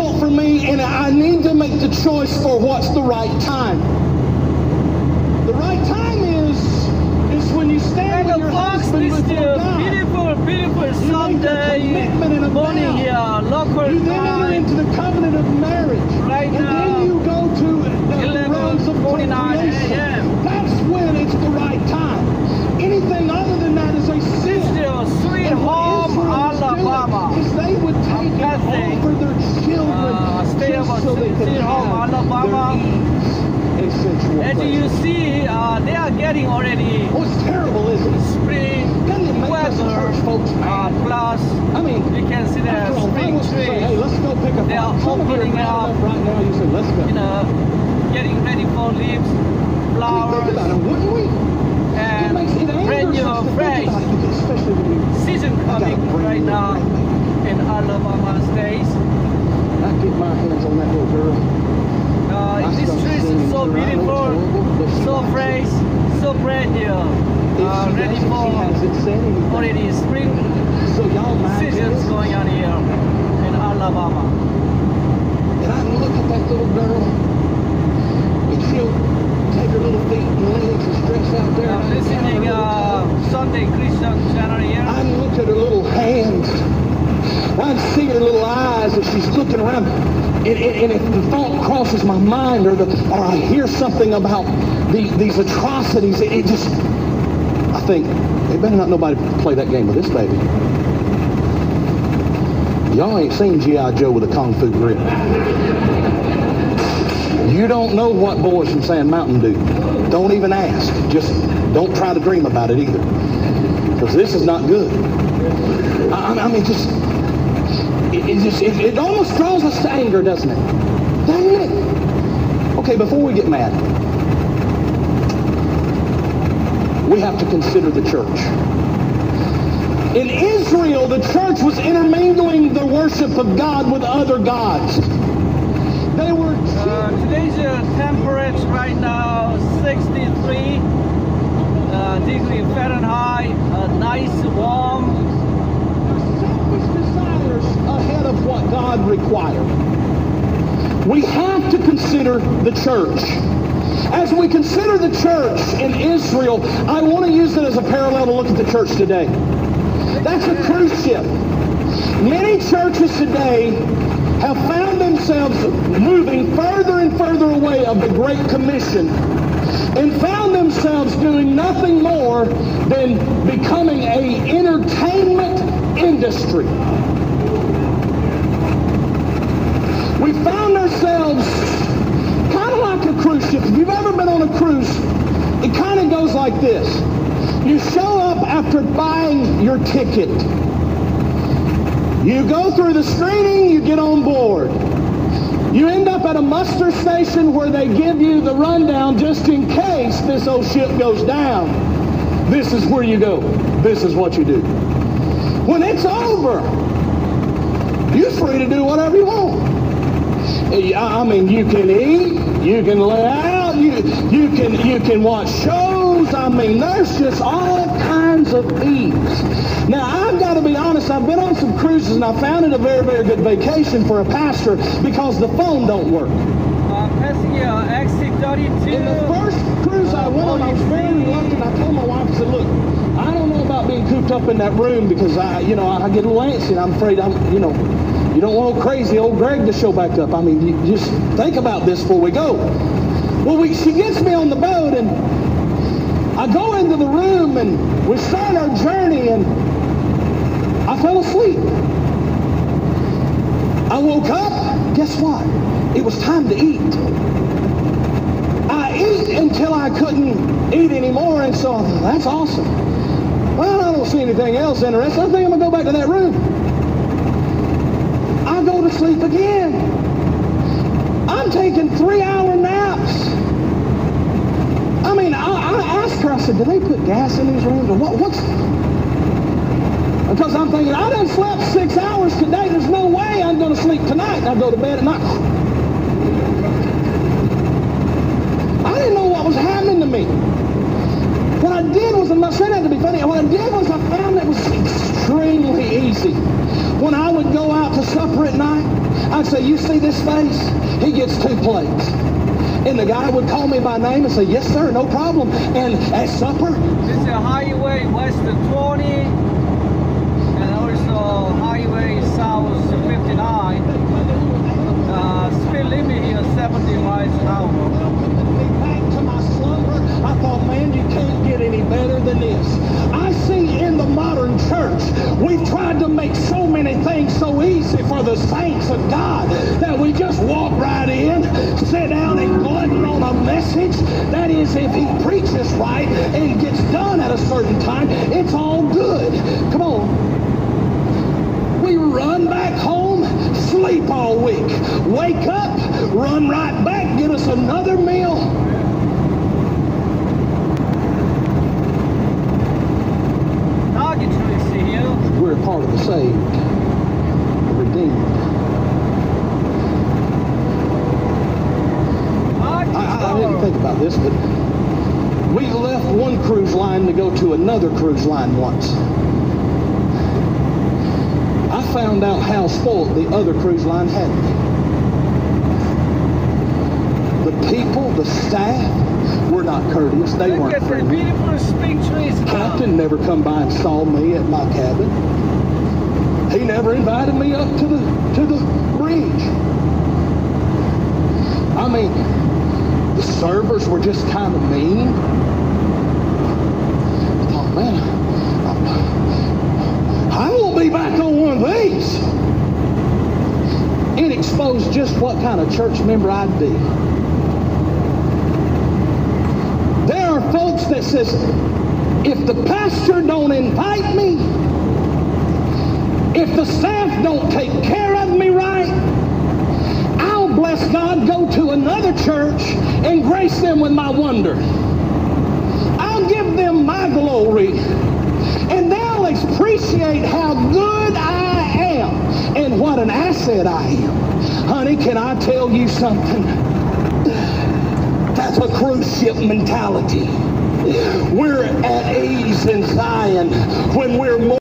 difficult for me, and I need to make the choice for what's the right time. The right time is is when you stand And with your husband is before God. beautiful, beautiful Sunday commitment and a morning here, local You then enter into the covenant of marriage. Right and now, then you go to the 11, realms of 49 procreation. That's when it's the right time. Anything other than that is a sin. Still, Sweet Home, Alabama. They take and their children uh, state just of so they Home, have Alabama. their ease and you see, uh, they are getting already it's terrible, isn't it? spring Doesn't make us weather. church folks Uh, plus, I mean, you can see the after all, if I spring was say, hey, trees, let's go pick up They are some of you are opening up. right now. You say, let's go. you know, getting ready for leaves, I mean, think flowers, about it, wouldn't we? It and makes it brand new, fresh about it, because especially when you season I got a coming brand right new now grandbaby. in Alabama states. I keep my hands on that little girl. Uh, I this start tree is so to her. I know it's beautiful, horrible, but she so fresh, so brand new. If Uh, ready for hasn't said anything. already spring So y'all seasons going on here in Alabama. And I look at that little girl, and she'll take her little feet and legs and stretch out there. I'm and I count her listening uh. Sunday Christian channel here. I look at her little hands. I see her little eyes as she's looking around. And, and, and if the thought crosses my mind or, the, or I hear something about the, these atrocities, it, it just, I think, they better not nobody play that game with this baby. Y'all ain't seen G.I. Joe with a Kung Fu grip. You don't know what boys from Sand Mountain do. Don't even ask. Just don't try to dream about it either. Because this is not good. I, I mean, just it, just it, it almost draws us to anger, doesn't it? Doesn't it? Okay, before we get mad, we have to consider the church. In Israel, the church was intermingling the worship of God with other gods. They were Uh, today's uh, temperature right now 63 uh, degree Fahrenheit, nice of what God required. We have to consider the church. As we consider the church in Israel, I want to use it as a parallel to look at the church today. That's a cruise ship. Many churches today have found themselves moving further and further away of the Great Commission and found themselves doing nothing more than becoming a entertainment industry. We found ourselves kind of like a cruise ship. If you've ever been on a cruise, it kind of goes like this. You show up after buying your ticket. You go through the screening, you get on board. You end up at a muster station where they give you the rundown just in case this old ship goes down. This is where you go. This is what you do. When it's over, you're free to do whatever you want. I mean, you can eat, you can lay out, you you can you can watch shows. I mean, there's just all kinds of ease. Now, I've got to be honest. I've been on some cruises, and I found it a very very good vacation for a pastor because the phone don't work. Uh, passing uh, exit 32. In the first cruise I went on, I was very reluctant. I told my wife, I said, look, I don't know about being cooped up in that room because I, you know, I get a little antsy and I'm afraid I'm, you know, you don't want crazy old Greg to show back up. I mean, you just think about this before we go. Well, we, she gets me on the boat and I go into the room and we start our journey and I fell asleep. I woke up, guess what? It was time to eat. I eat until I couldn't eat anymore, and so that's awesome. Well, I don't see anything else interesting. I think I'm gonna go back to that room. I go to sleep again. I'm taking three-hour naps. I mean, I, I asked her, I said, do they put gas in these rooms, or what, what's... Because I'm thinking, I done slept six hours today. There's no way I'm going to sleep tonight. And I go to bed at night. I didn't know what was happening to me. What I did was, not saying that to be funny, what I did was I found it was extremely easy. When I would go out supper at night, I'd say, you see this face? He gets two plates. And the guy would call me by name and say, yes, sir, no problem. And at supper, This is a highway west of 20 and also highway south 59. Uh, speed limit here 70 miles an hour. back to my slumber, I thought, man, you can't get any better than this. I see in the modern church, we've tried to make so many things so easy for the saints of God that we just walk right in, sit down and glutton on a message. That is, if he preaches right and gets done at a certain time, it's all good. Come on. We run back home, sleep all week. Wake up, run right back, get us another meal. We're part of the saved, the redeemed. Target I, I, I didn't Tower. Think about this, but we left one cruise line to go to another cruise line once. I found out how spoiled the other cruise line had me. The people, the staff, were not courteous. They Look weren't friendly. beautiful spring trees. now. Captain never come by and saw me at my cabin. He never invited me up to the to the bridge. I mean, servers were just kind of mean. I thought, man, I won't be back on one of these. It exposed just what kind of church member I'd be. There are folks that says, if the pastor don't invite me, if the staff don't take care of me right, I'll bless God, go to another church and grace them with my wonder. I'll give them my glory, and they'll appreciate how good I am and what an asset I am. Honey, can I tell you something? That's a cruise ship mentality. We're at ease in Zion when we're more